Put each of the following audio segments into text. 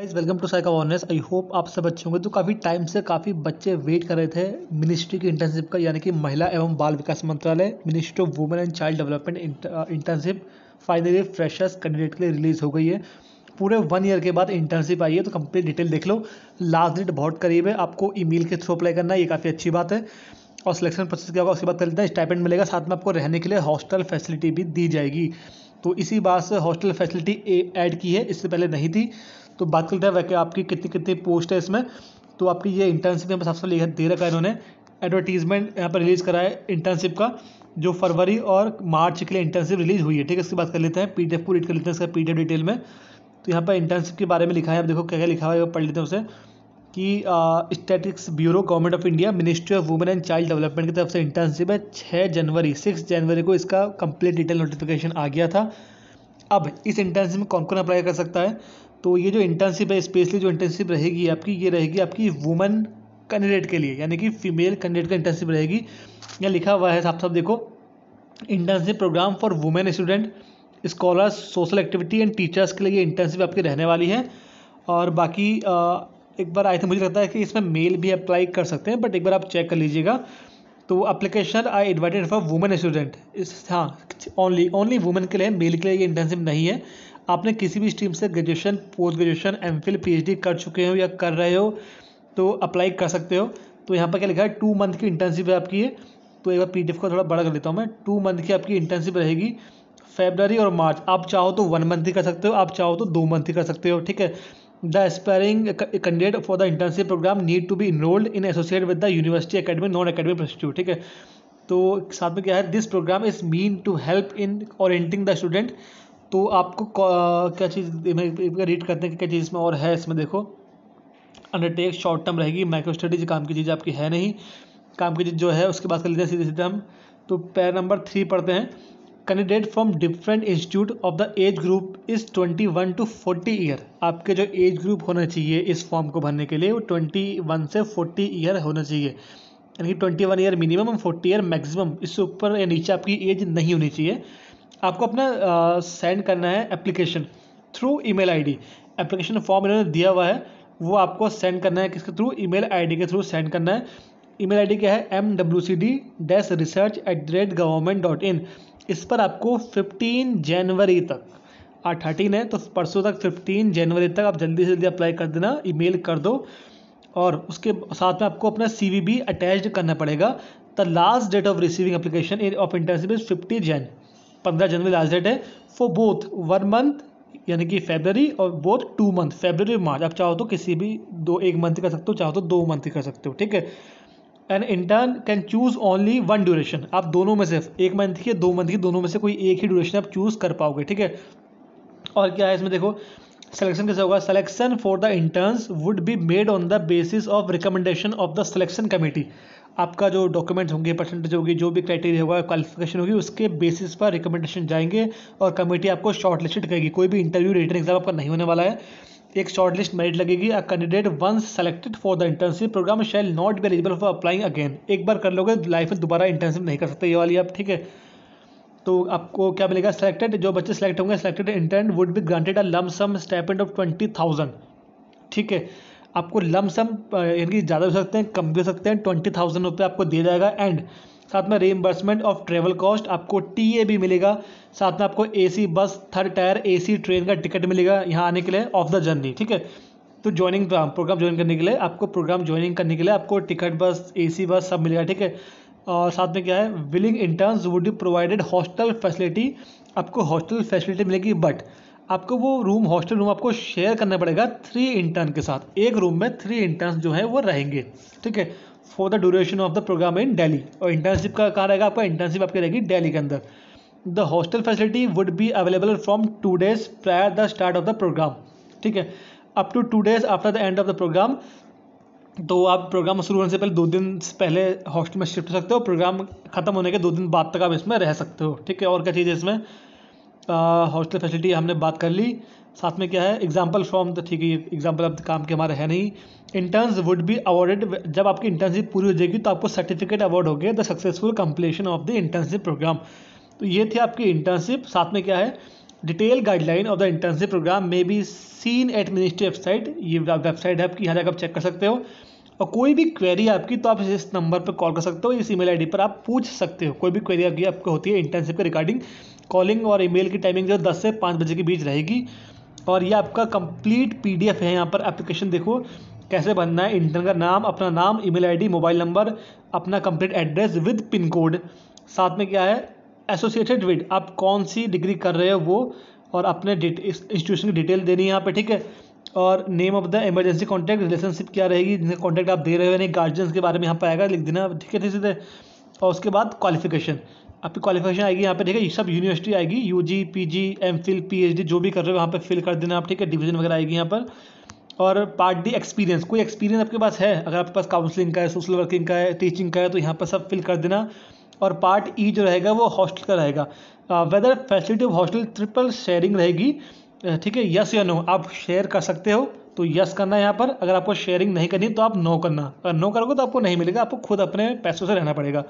Guys welcome to साइका awareness I hope आप सब अच्छे होंगे। तो काफ़ी टाइम से काफ़ी बच्चे वेट कर रहे थे मिनिस्ट्री की इंटर्नशिप का, यानी कि महिला एवं बाल विकास मंत्रालय ministry of women and child development internship finally freshers candidate के लिए रिलीज़ हो गई है। पूरे वन ईयर के बाद इंटर्नशिप आई है तो कंप्लीट डिटेल देख लो। लास्ट डेट बहुत करीब है। आपको ईमेल के थ्रू अप्लाई करना है ये काफ़ी अच्छी बात है। और सिलेक्शन प्रोसेस क्या होगा उसके बाद कर लेते हैं। स्टाइपेंड मिलेगा। साथ में आपको रहने के लिए हॉस्टल फैसिलिटी भी दी जाएगी। तो इसी बात से हॉस्टल फैसिलिटी ऐड की है। इससे पहले नहीं थी। तो बात करते हैं वैसे आपकी कितनी कितनी पोस्ट है इसमें। तो आपकी ये इंटर्नशिप यहाँ पर सबसे दे रखा है इन्होंने। एडवर्टीजमेंट यहाँ पर रिलीज़ करा है इंटर्नशिप का, जो फरवरी और मार्च के लिए इंटर्नशिप रिलीज़ हुई है। ठीक है, इसकी बात कर लेते हैं पी डी एफ़ पूरी कर लेते हैं इसका पी डी एफ़ डिटेल में। तो यहाँ पर इंटर्नशिप के बारे में लिखा है, अब देखो क्या क्या लिखा हुआ है, पढ़ लेते हैं उसे। कि statistics bureau government of India ministry of women and child development की तरफ़ से इंटर्नशिप है छः जनवरी सिक्स जनवरी को इसका कंप्लीट डिटेल नोटिफिकेशन आ गया था। अब इस इंटर्नशिप में कौन कौन अप्लाई कर सकता है? तो ये जो इंटर्नशिप है स्पेशली जो इंटर्नशिप रहेगी, आपकी ये रहेगी आपकी वुमेन कैंडिडेट के लिए, यानी कि फीमेल कैंडिडेट का इंटर्नशिप रहेगी। यहाँ लिखा हुआ है साफ़ साफ़ देखो internship programme for women student scholars social activity and teachers के लिए ये इंटर्नशिप आपकी रहने वाली है। और बाकी एक बार आए थे मुझे लगता है कि इसमें मेल भी अप्लाई कर सकते हैं बट एक बार आप चेक कर लीजिएगा। तो application I invited for women student इस हाँ ओनली ओनली वुमेन के लिए मेल के लिए ये इंटर्नशिप नहीं है। आपने किसी भी स्ट्रीम से graduation, post graduation M Phil कर चुके हो या कर रहे हो तो अप्लाई कर सकते हो। तो यहाँ पर क्या लिखा है? टू मंथ की इंटर्नशिप है आपकी ये। तो एक बार पीडीएफ को थोड़ा बड़ा कर लेता हूँ मैं। टू मंथ की आपकी इंटर्नशिप रहेगी फेबररी और मार्च आप चाहो तो वन मंथ ही कर सकते हो, आप चाहो तो दो मंथ ही कर सकते हो, ठीक है? The aspiring candidate for the internship programme need to be enrolled in associate with the university academy non academic institute ठीक है? तो साथ में क्या है? This programme is mean to help in orienting the student तो आपको क्या चीज़ रीड करते हैं क्या चीज़ इसमें और है इसमें देखो। अंडरटेक शॉर्ट टर्म रहेगी माइक्रो स्टडीज़ काम की चीज़ आपकी है नहीं। काम की चीज़ जो है, उसके बाद कर लेते हैं सीधे सीधे हम। तो पैर नंबर थ्री पढ़ते हैं। Candidate from different institute of the age group is twenty one to forty year आपके जो एज ग्रुप होना चाहिए इस फॉर्म को भरने के लिए, वो ट्वेंटी वन से फोर्टी ईयर होना चाहिए। यानी कि twenty one year minimum forty year maximum इससे ऊपर या नीचे आपकी एज नहीं होनी चाहिए। आपको अपना सेंड करना है application through email ID application form इन्होंने दिया हुआ है, वो आपको सेंड करना है किसके थ्रू ईमेल आईडी के थ्रू सेंड करना है। ईमेल आईडी क्या है? M W C D dash research at the rate government dot in इस पर आपको फिफ्टीन जनवरी तक, आज थर्टीन है तो परसों तक फिफ्टीन जनवरी तक आप जल्दी से जल्दी अप्लाई कर देना ईमेल कर दो। और उसके साथ में आपको अपना सी वी भी अटैच करना पड़ेगा। The last date of receiving application of internship is fifty Jan पंद्रह जनवरी लास्ट डेट है फॉर बोथ वन मंथ यानी कि फेबररी और both two month February March आप चाहो तो किसी भी दो, एक मंथ कर सकते हो, चाहो तो दो मंथ कर सकते हो, ठीक है? An intern can choose only one duration आप दोनों में से, एक मंथ की दो मंथ की, दोनों में से कोई एक ही ड्यूरेशन आप चूज़ कर पाओगे, ठीक है? और क्या है इसमें देखो सिलेक्शन कैसे होगा? Selection for the interns would be made on the basis of recommendation of the selection committee आपका जो डॉक्यूमेंट्स होंगे परसेंटेज होगी, जो भी क्राइटेरिया होगा क्वालिफिकेशन होगी, उसके बेसिस पर रिकमेंडेशन जाएँगे और कमेटी आपको शॉर्ट लिस्टेड करेगी। कोई भी इंटरव्यू रिटर्न एग्ज़ाम आपका नहीं होने वाला है। एक शॉर्ट लिस्ट मेरिट लगेगी। A candidate once selected for the internship programme shall not be eligible for applying again एक बार कर लोगे लाइफ में दोबारा इंटर्नशिप नहीं कर सकते, ये वाली आप, ठीक है? तो आपको क्या मिलेगा? सेलेक्टेड जो बच्चे सेलेक्ट होंगे selected intern would be granted a lump sum stipend of twenty thousand ठीक है? आपको लम सम यानी ज़्यादा हो सकते हैं, कम भी हो सकते हैं, ट्वेंटी थाउज़ेंड रुपये आपको दिया जाएगा। एंड साथ में रीइम्बर्समेंट ऑफ़ ट्रेवल कॉस्ट आपको टी ए भी मिलेगा। साथ में आपको A C bus third tier A C train का टिकट मिलेगा यहाँ आने के लिए ऑफ़ द जर्नी ठीक है? तो ज्वाइनिंग प्रोग्राम ज्वाइन करने के लिए, आपको प्रोग्राम ज्वाइनिंग करने के लिए आपको टिकट बस ए सी बस सब मिलेगा, ठीक है? और साथ में क्या है willing interns would be provided hostel facility आपको हॉस्टल फैसिलिटी मिलेगी बट आपको वो रूम हॉस्टल रूम आपको शेयर करना पड़ेगा थ्री इंटर्न के साथ। एक रूम में थ्री इंटर्न जो है, वो रहेंगे। ठीक है? For the duration of the programme in Delhi और इंटर्नशिप का कहाँ रहेगा आपका? इंटर्नशिप आपकी रहेगी डेली के अंदर। The hostel facility would be available from two days prior the start of the programme ठीक है? Up to two days after the end of the programme तो आप प्रोग्राम शुरू होने से पहले दो दिन पहले हॉस्टल में शिफ्ट हो सकते हो। प्रोग्राम खत्म होने के दो दिन बाद तक आप इसमें रह सकते हो। ठीक है? और क्या चीज़ है इसमें? हॉस्टल फैसिलिटी हमने बात कर ली। साथ में क्या है? एग्ज़ाम्पल फ्रॉम द ठीक है एग्ज़ाम्पल अब काम के हमारे है नहीं। इंटर्न्स वुड बी अवॉर्डेड जब आपकी इंटर्नशिप पूरी हो जाएगी तो आपको सर्टिफिकेट अवार्ड हो गया the successful completion of the internship programme तो ये थी आपकी इंटर्नशिप साथ में क्या है? Detail guideline of the internship programme may be seen at ministry website ये वेबसाइट है आपकी, यहाँ जाकर आप चेक कर सकते हो। और कोई भी क्वेरी आपकी तो आप इस नंबर पर कॉल कर सकते हो। इस ईमेल आईडी पर आप पूछ सकते हो। कोई भी क्वेरी आपकी आपको होती है इंटर्नशिप के रिगार्डिंग कॉलिंग और ईमेल की टाइमिंग जो दस से पाँच बजे के बीच रहेगी। और ये आपका कंप्लीट पीडीएफ है यहाँ पर, एप्लीकेशन देखो, कैसे बनना है इंटर्न का नाम, अपना नाम, ईमेल आईडी, मोबाइल नंबर, अपना complete address with pin code. साथ में क्या है एसोसिएटेड विद आप कौन सी डिग्री कर रहे हो वो, और अपने इंस्टीट्यूशन की डिटेल देनी है यहाँ पे, ठीक है? और name of the emergency contact relationship क्या रहेगी जिनका कॉन्टैक्ट आप दे रहे हो, यानी गार्जियंस के बारे में यहाँ पर आएगा, लिख देना, ठीक है सीधे और उसके बाद क्वालिफिकेशन आपकी क्वालिफिकेशन आएगी, यहाँ पे ठीक है सब यूनिवर्सिटी आएगी U G P G M Phil P H D जो भी कर रहे हो वहाँ पे फिल कर देना आप, ठीक है? डिवीज़न वगैरह आएगी यहाँ पर। और पार्ट डी एक्सपीरियंस कोई एक्सपीरियंस आपके पास है? अगर आपके पास काउंसलिंग का है सोशल वर्किंग का है टीचिंग का है तो यहाँ पर सब फिल कर देना। और पार्ट ई e जो रहेगा, वो हॉस्टल का रहेगा। Whether facility of hostel triple sharing रहेगी ठीक है? यस या नो आप शेयर कर सकते हो तो यस करना है यहाँ पर। अगर आपको शेयरिंग नहीं करनी तो आप नो करना। अगर नो करोगे तो आपको नहीं मिलेगा, आपको खुद अपने पैसों से रहना पड़ेगा।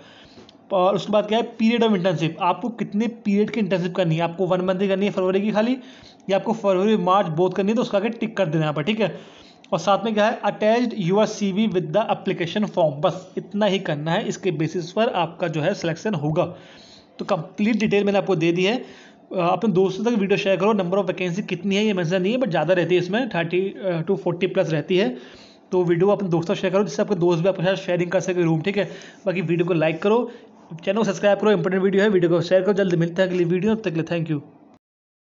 और उसके बाद क्या है? पीरियड ऑफ़ इंटर्नशिप आपको कितने पीरियड की इंटर्नशिप करनी है? आपको वन मंथ की करनी है फरवरी की खाली, या आपको फरवरी मार्च बोथ करनी है तो उसका टिक कर देना यहाँ पर, ठीक है? और साथ में क्या है? Attached your C V with the application form बस इतना ही करना है, इसके बेसिस पर आपका जो है सिलेक्शन होगा। तो कंप्लीट डिटेल मैंने आपको दे दी है। अपने दोस्तों तक वीडियो शेयर करो नंबर ऑफ़ वैकेंसी कितनी है, ये मैंसन नहीं है बट ज़्यादा रहती है इसमें थर्टी टू फोर्टी प्लस रहती है। तो वीडियो अपने दोस्तों शेयर करो, जिससे आपके दोस्त भी आपके साथ शेयरिंग कर सके रूम ठीक है? बाकी वीडियो को लाइक करो। चैनल को सब्सक्राइब करो, इंपॉर्टेंट वीडियो है, वीडियो को शेयर करो, जल्द मिलते हैं अगली वीडियो तक थैंक यू